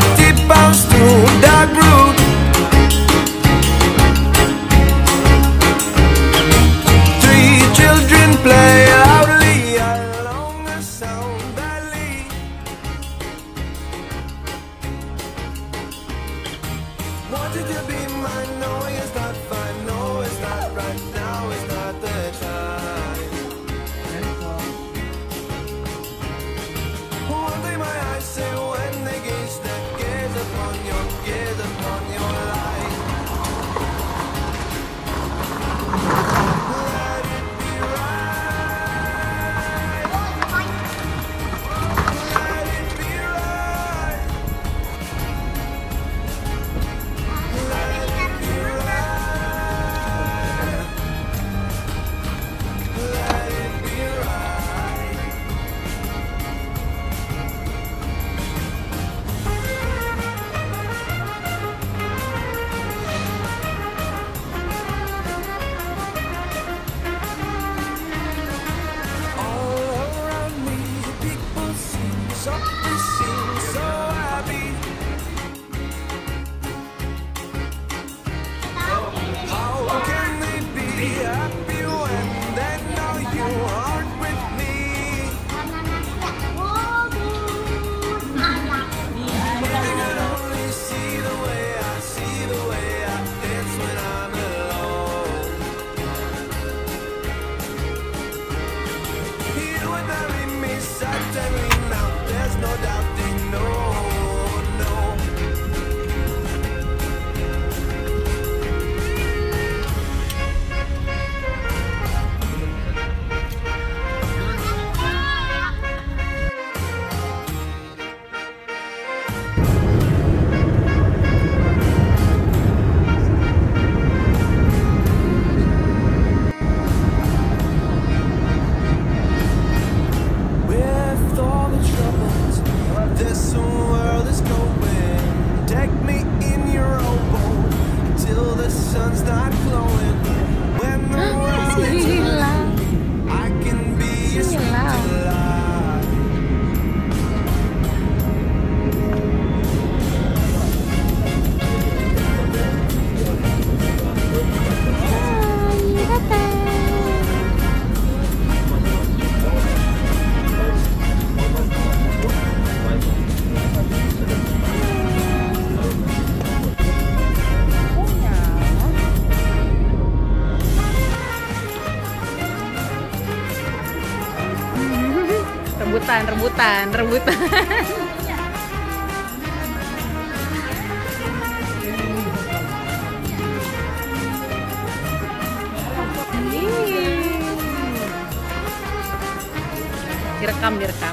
dirty bounce through the groove. Three children play loudly along the sound valley. Be be sun's not glowing. Rebutan rebutan rebutan. Direkam direkam